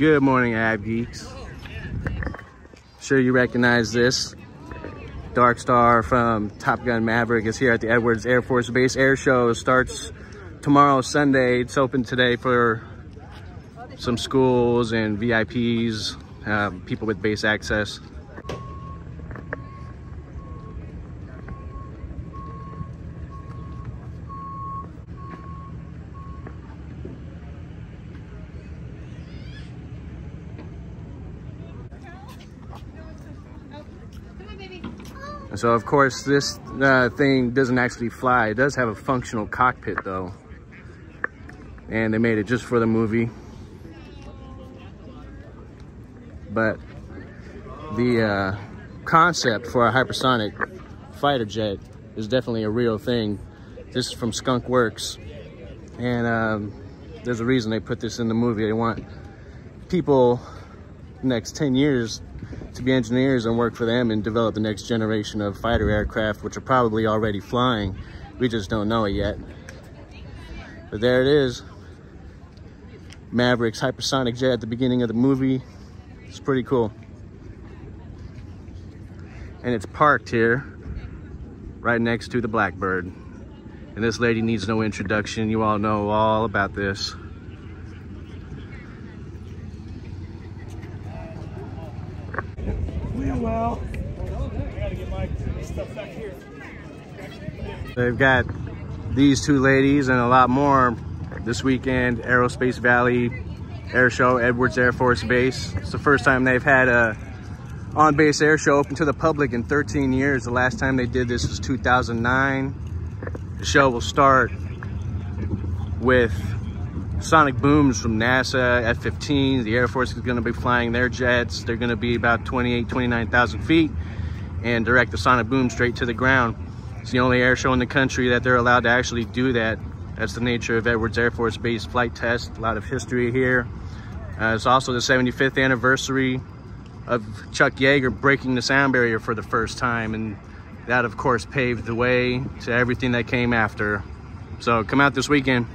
Good morning, AvGeeks. Sure you recognize this. Darkstar from Top Gun Maverick is here at the Edwards Air Force Base Air Show. Starts tomorrow, Sunday. It's open today for some schools and VIPs, uh, people with base access. So of course this uh, thing doesn't actually fly. It does have a functional cockpit though. And they made it just for the movie. But the uh, concept for a hypersonic fighter jet is definitely a real thing. This is from Skunk Works. And um, there's a reason they put this in the movie. They want people next 10 years to be engineers and work for them and develop the next generation of fighter aircraft, which are probably already flying. We just don't know it yet. But there it is. Maverick's hypersonic jet at the beginning of the movie. It's pretty cool. And it's parked here right next to the Blackbird. And this lady needs no introduction. You all know all about this. Well. They've got these two ladies and a lot more this weekend, Aerospace Valley Air Show, Edwards Air Force Base. It's the first time they've had a on-base air show open to the public in 13 years. The last time they did this was 2009. The show will start with sonic booms from NASA, F-15. The Air Force is gonna be flying their jets. They're gonna be about 28, 29,000 feet and direct the sonic boom straight to the ground. It's the only air show in the country that they're allowed to actually do that. That's the nature of Edwards Air Force Base flight test. A lot of history here. Uh, it's also the 75th anniversary of Chuck Yeager breaking the sound barrier for the first time. And that of course paved the way to everything that came after. So come out this weekend.